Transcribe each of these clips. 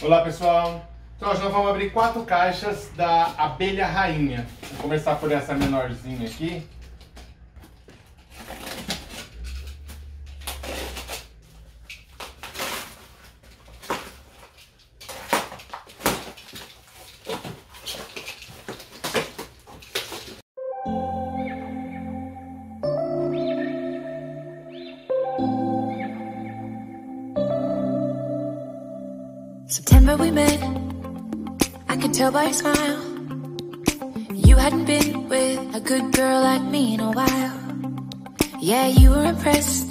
Olá pessoal, então hoje nós vamos abrir quatro caixas da abelha rainha. Vou começar por essa menorzinha aqui. September we met, I could tell by your smile. You hadn't been with a good girl like me in a while. Yeah, you were impressed.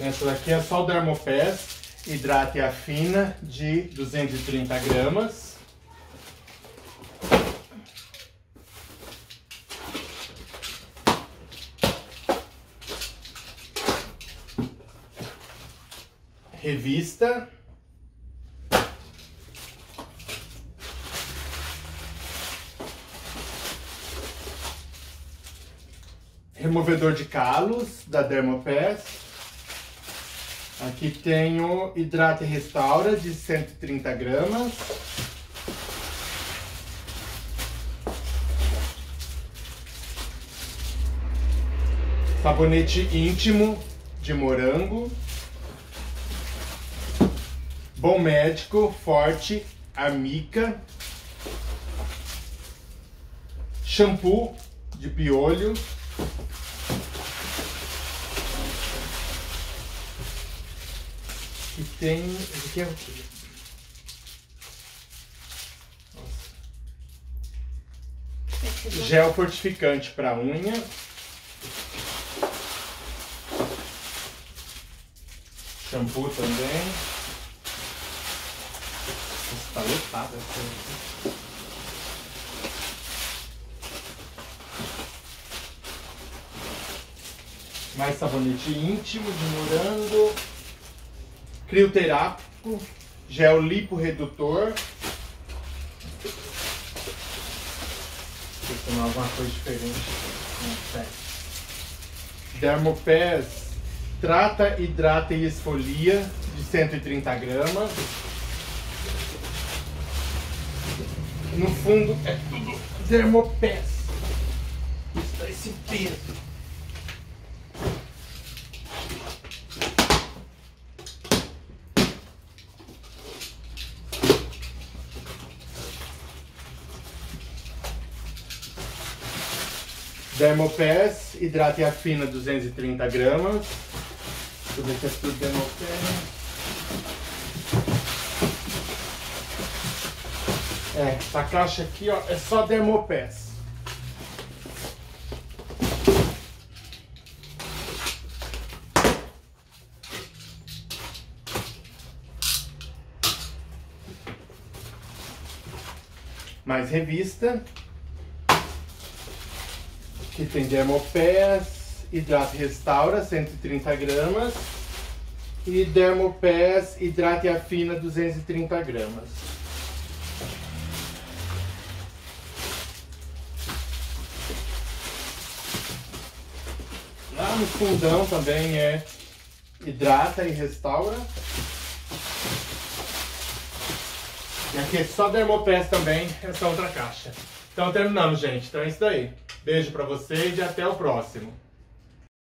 Essa daqui é só o Dermopés Hidrate Afina de 230 gramas. Revista removedor de calos da Dermopass. Aqui tenho Hidrata e Restaura de 130 gramas. Sabonete íntimo de morango. Bom Médico Forte Amica. Shampoo de piolho. que tem. Esse aqui é o que? Gel fortificante para unha. Shampoo também. Está lotado essa Mais sabonete íntimo de morango crioterápico, gel liporedutor. Vou tomar alguma coisa diferente. Dermopés trata, hidrata e esfolia de 130 gramas. No fundo é tudo Dermopés. Dá esse peso. Dermopass, hidrata e afina 230 gramas. Deixa eu ver se é tudo Dermopass. É, essa caixa aqui ó, é só Dermopass. Mais revista que tem Dermopés, Hidrate Restaura, 130 gramas. E Dermopés, Hidrate Afina, 230 gramas. No fundão também é Hidrata e Restaura. E aqui é só Dermopés também, essa outra caixa. Então terminamos, gente. Então é isso daí. Beijo para vocês e até o próximo.